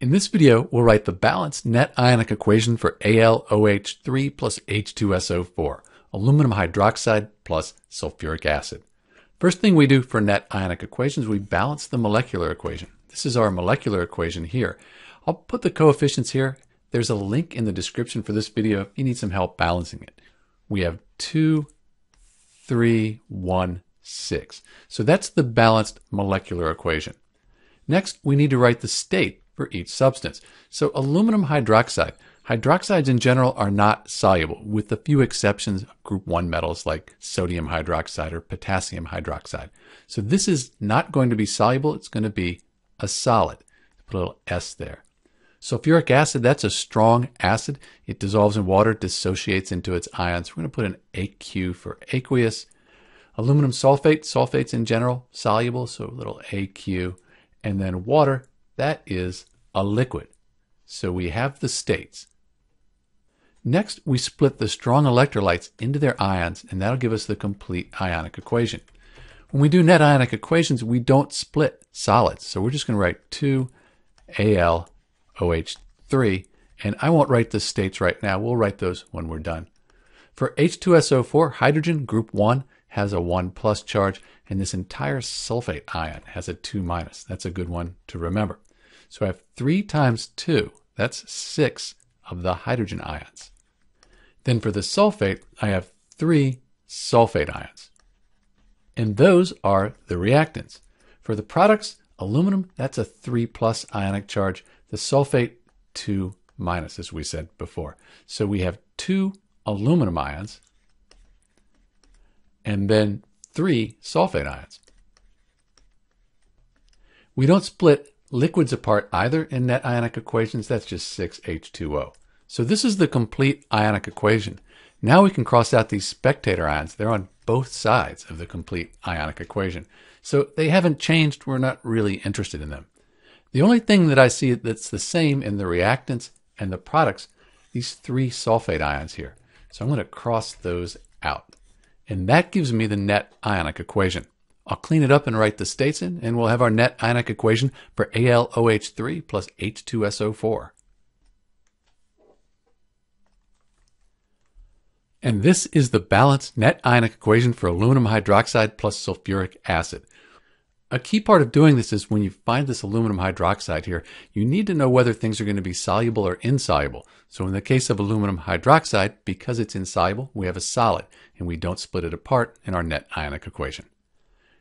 In this video, we'll write the balanced net ionic equation for AlOH3 plus H2SO4, aluminum hydroxide plus sulfuric acid. First thing we do for net ionic equations, we balance the molecular equation. This is our molecular equation here. I'll put the coefficients here. There's a link in the description for this video if you need some help balancing it. We have 2, 3, 1, 6. So that's the balanced molecular equation. Next, we need to write the state for each substance. So aluminum hydroxide. Hydroxides in general are not soluble, with a few exceptions of group 1 metals like sodium hydroxide or potassium hydroxide. So this is not going to be soluble, it's going to be a solid. Put a little S there. Sulfuric acid, that's a strong acid. It dissolves in water, dissociates into its ions. We're going to put an AQ for aqueous. Aluminum sulfate, sulfates in general, soluble, so a little AQ. And then water, that is a liquid. So we have the states. Next, we split the strong electrolytes into their ions, and that'll give us the complete ionic equation. When we do net ionic equations, we don't split solids. So we're just going to write 2AlOH3, and I won't write the states right now. We'll write those when we're done. For H2SO4, hydrogen, group 1, has a 1 plus charge, and this entire sulfate ion has a 2 minus. That's a good one to remember. So I have 3 times 2, that's 6 of the hydrogen ions. Then for the sulfate, I have 3 sulfate ions. And those are the reactants. For the products, aluminum, that's a 3 plus ionic charge. The sulfate, 2 minus, as we said before. So we have 2 aluminum ions and then 3 sulfate ions. We don't split liquids apart either in net ionic equations. That's just 6H2O. So this is the complete ionic equation. Now we can cross out these spectator ions. They're on both sides of the complete ionic equation. So they haven't changed. We're not really interested in them. The only thing that I see that's the same in the reactants and the products, these three sulfate ions here. So I'm going to cross those out. And that gives me the net ionic equation. I'll clean it up and write the states in, and we'll have our net ionic equation for AlOH3 plus H2SO4. And this is the balanced net ionic equation for aluminum hydroxide plus sulfuric acid. A key part of doing this is when you find this aluminum hydroxide here, you need to know whether things are going to be soluble or insoluble. So in the case of aluminum hydroxide, because it's insoluble, we have a solid, and we don't split it apart in our net ionic equation.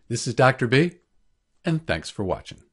This is Dr. B, and thanks for watching.